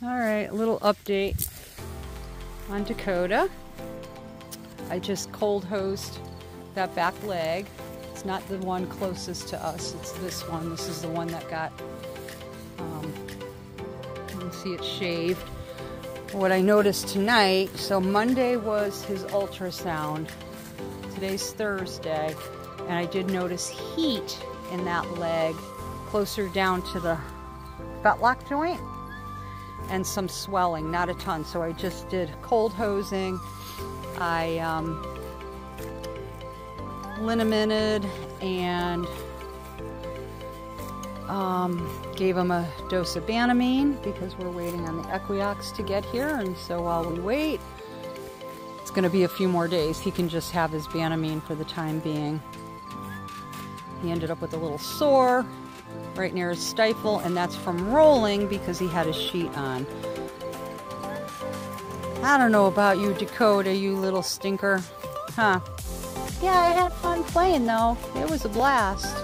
All right, a little update on Dakota. I just cold hosed that back leg. It's not the one closest to us, it's this one. This is the one that got, um, you can see it shaved. What I noticed tonight, so Monday was his ultrasound. Today's Thursday, and I did notice heat in that leg closer down to the fetlock joint and some swelling, not a ton. So I just did cold hosing. I um, and um, gave him a dose of Banamine because we're waiting on the Equioxx to get here. And so while we wait, it's going to be a few more days. He can just have his Banamine for the time being. He ended up with a little sore right near his stifle, and that's from rolling because he had his sheet on. I don't know about you, Dakota, you little stinker. Huh. Yeah, I had fun playing though. It was a blast.